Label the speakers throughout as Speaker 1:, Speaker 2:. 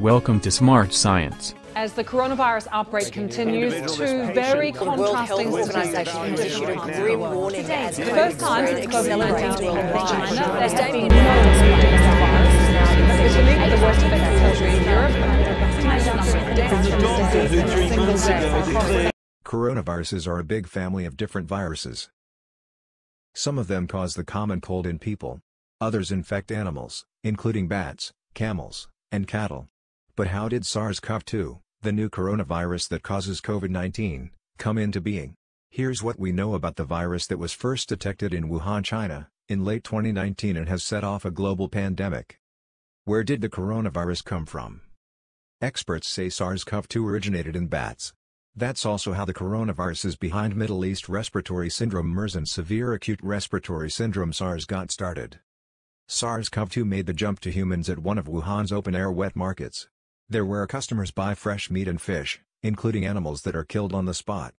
Speaker 1: Welcome to Smart Science.
Speaker 2: As the coronavirus outbreak continues, two very contrasting
Speaker 3: Organization has issued a grim warning as
Speaker 2: For the first time since COVID-19
Speaker 3: spreads
Speaker 2: in
Speaker 3: worldwide.
Speaker 2: China, there have been no outbreaks of virus. It's the worst affected country in Europe and the highest number of deaths from the disease in a single day.
Speaker 4: Coronaviruses are a big family of different viruses. Some of them cause the common cold in people. Others infect animals, including bats, camels, and cattle. But how did SARS-CoV-2, the new coronavirus that causes COVID-19, come into being? Here's what we know about the virus that was first detected in Wuhan, China, in late 2019 and has set off a global pandemic. Where did the coronavirus come from? Experts say SARS-CoV-2 originated in bats. That's also how the coronavirus is behind Middle East Respiratory Syndrome MERS and Severe Acute Respiratory Syndrome SARS got started. SARS-CoV-2 made the jump to humans at one of Wuhan's open-air wet markets. There where customers buy fresh meat and fish, including animals that are killed on the spot.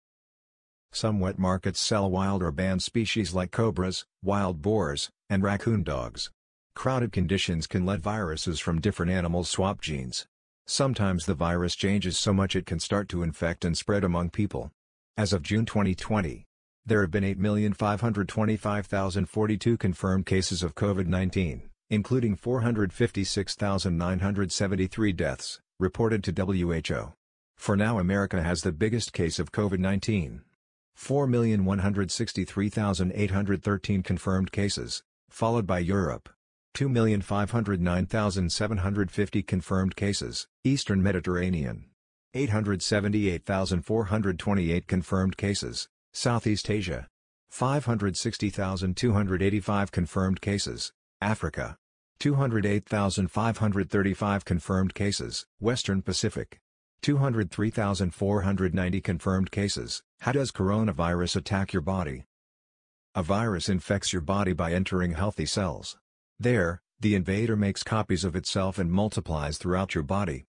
Speaker 4: Some wet markets sell wild or banned species like cobras, wild boars, and raccoon dogs. Crowded conditions can let viruses from different animals swap genes. Sometimes the virus changes so much it can start to infect and spread among people. As of June 2020, there have been 8,525,042 confirmed cases of COVID-19, including 456,973 deaths, reported to WHO. For now America has the biggest case of COVID-19. 4,163,813 confirmed cases, followed by Europe. 2,509,750 confirmed cases, Eastern Mediterranean. 878,428 confirmed cases, Southeast Asia. 560,285 confirmed cases, Africa. 208,535 confirmed cases, Western Pacific. 203,490 confirmed cases. How does coronavirus attack your body? A virus infects your body by entering healthy cells. There, the invader makes copies of itself and multiplies throughout your body.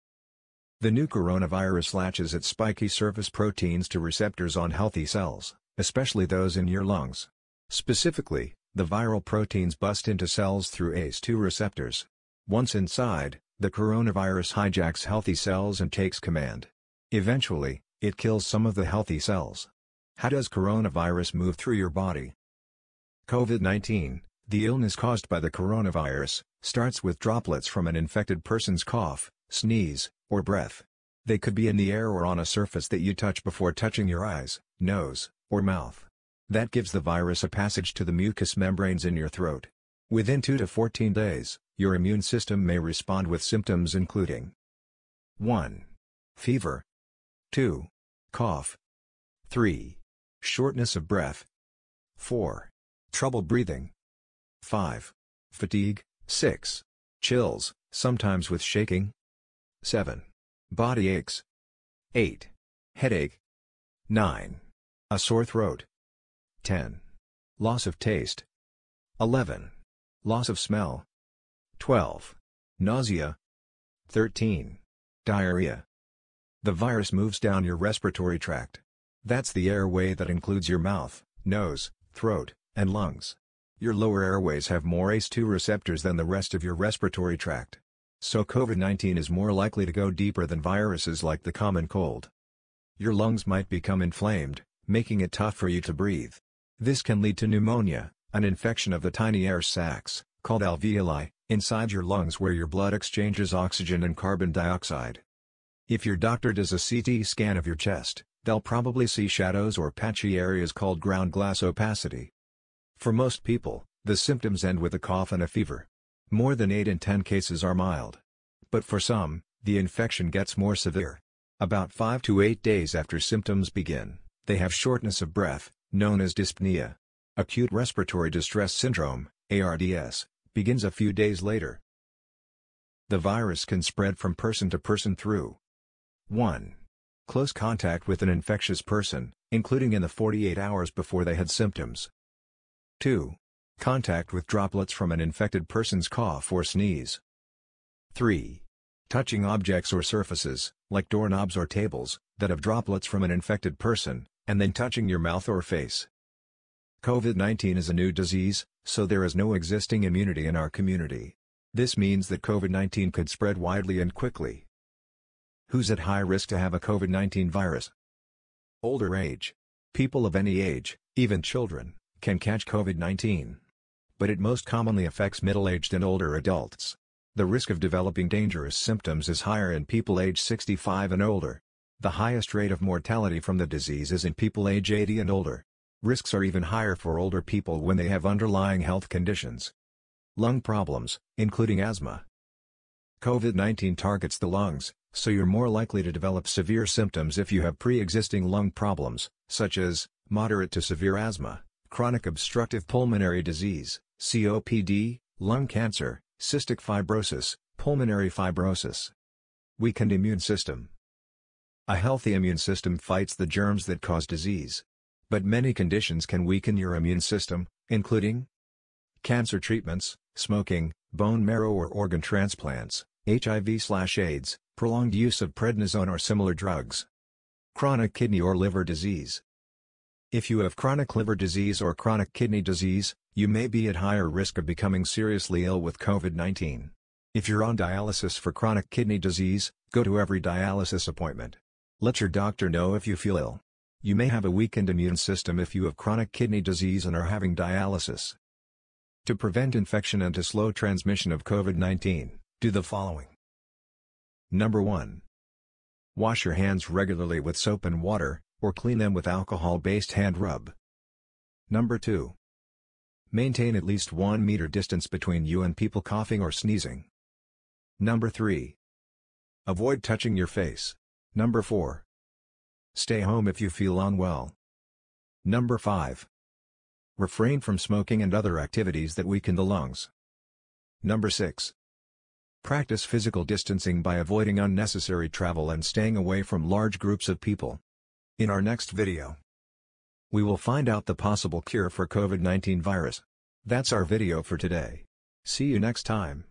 Speaker 4: The new coronavirus latches its spiky surface proteins to receptors on healthy cells, especially those in your lungs. Specifically, the viral proteins bust into cells through ACE2 receptors. Once inside, the coronavirus hijacks healthy cells and takes command. Eventually, it kills some of the healthy cells. How does coronavirus move through your body? COVID-19, the illness caused by the coronavirus, starts with droplets from an infected person's cough, sneeze, or breath. They could be in the air or on a surface that you touch before touching your eyes, nose, or mouth. That gives the virus a passage to the mucous membranes in your throat. Within 2 to 14 days, your immune system may respond with symptoms including 1. Fever 2. Cough 3. Shortness of breath 4. Trouble breathing 5. Fatigue 6. Chills, sometimes with shaking 7. Body aches 8. Headache 9. A sore throat 10. Loss of taste 11. Loss of smell 12. Nausea 13. Diarrhea The virus moves down your respiratory tract. That's the airway that includes your mouth, nose, throat, and lungs. Your lower airways have more ACE2 receptors than the rest of your respiratory tract. So COVID-19 is more likely to go deeper than viruses like the common cold. Your lungs might become inflamed, making it tough for you to breathe. This can lead to pneumonia, an infection of the tiny air sacs, called alveoli, inside your lungs where your blood exchanges oxygen and carbon dioxide. If your doctor does a CT scan of your chest, they'll probably see shadows or patchy areas called ground glass opacity. For most people, the symptoms end with a cough and a fever. More than 8 in 10 cases are mild. But for some, the infection gets more severe. About 5 to 8 days after symptoms begin, they have shortness of breath, known as dyspnea. Acute respiratory distress syndrome, ARDS, begins a few days later. The virus can spread from person to person through 1. Close contact with an infectious person, including in the 48 hours before they had symptoms. 2. Contact with droplets from an infected person's cough or sneeze. 3. Touching objects or surfaces, like doorknobs or tables, that have droplets from an infected person, and then touching your mouth or face. COVID-19 is a new disease, so there is no existing immunity in our community. This means that COVID-19 could spread widely and quickly. Who's at high risk to have a COVID-19 virus? Older age. People of any age, even children, can catch COVID-19. But it most commonly affects middle-aged and older adults. The risk of developing dangerous symptoms is higher in people age 65 and older. The highest rate of mortality from the disease is in people age 80 and older. Risks are even higher for older people when they have underlying health conditions. Lung problems, including asthma. COVID-19 targets the lungs, so you're more likely to develop severe symptoms if you have pre-existing lung problems, such as, moderate to severe asthma, chronic obstructive pulmonary disease, COPD, lung cancer, cystic fibrosis, pulmonary fibrosis. Weakened immune system. A healthy immune system fights the germs that cause disease. But many conditions can weaken your immune system, including cancer treatments, smoking, bone marrow or organ transplants, HIV/AIDS, prolonged use of prednisone or similar drugs. Chronic kidney or liver disease. If you have chronic liver disease or chronic kidney disease, you may be at higher risk of becoming seriously ill with COVID-19. If you're on dialysis for chronic kidney disease, go to every dialysis appointment. Let your doctor know if you feel ill. You may have a weakened immune system if you have chronic kidney disease and are having dialysis. To prevent infection and to slow transmission of COVID-19, do the following. Number 1. Wash your hands regularly with soap and water, or clean them with alcohol-based hand rub. Number 2. Maintain at least 1 meter distance between you and people coughing or sneezing. Number 3. Avoid touching your face. Number 4. Stay home if you feel unwell. Number 5. Refrain from smoking and other activities that weaken the lungs. Number 6. Practice physical distancing by avoiding unnecessary travel and staying away from large groups of people. In our next video, we will find out the possible cure for COVID-19 virus. That's our video for today. See you next time.